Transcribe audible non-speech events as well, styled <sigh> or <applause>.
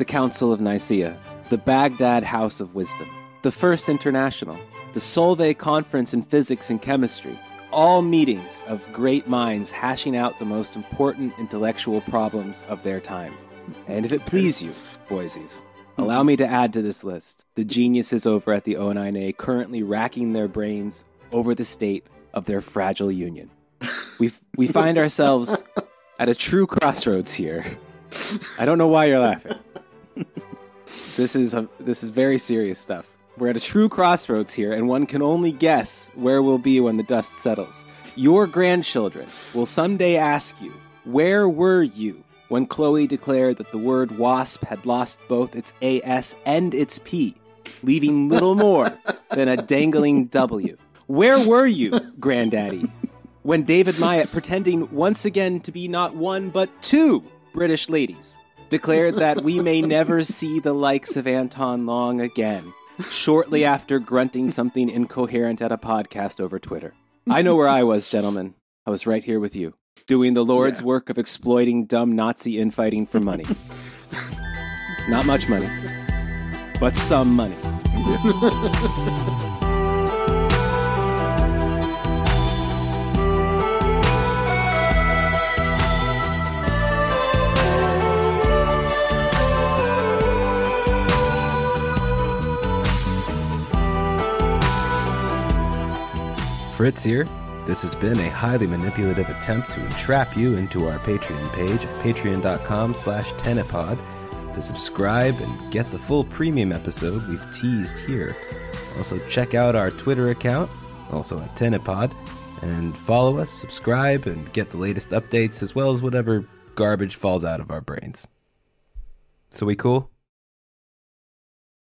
the Council of Nicaea, the Baghdad House of Wisdom, the First International, the Solvay Conference in Physics and Chemistry, all meetings of great minds hashing out the most important intellectual problems of their time. And if it please you, Boise's, allow me to add to this list the geniuses over at the O9A currently racking their brains over the state of their fragile union. We we find ourselves at a true crossroads here. I don't know why you're laughing. This is a, this is very serious stuff. We're at a true crossroads here, and one can only guess where we'll be when the dust settles. Your grandchildren will someday ask you, Where were you when Chloe declared that the word wasp had lost both its AS and its P, leaving little more than a dangling W? Where were you, Granddaddy, when David Myatt, pretending once again to be not one but two British ladies, declared that we may never see the likes of Anton Long again, shortly after grunting something incoherent at a podcast over Twitter? I know where I was, gentlemen. I was right here with you, doing the Lord's Yeah. work of exploiting dumb Nazi infighting for money. Not much money, but some money. <laughs> Fritz here. This has been a highly manipulative attempt to entrap you into our Patreon page at patreon.com slash tenepod to subscribe and get the full premium episode we've teased here. Also check out our Twitter account, also at tenepod, and follow us, subscribe, and get the latest updates as well as whatever garbage falls out of our brains. So we cool?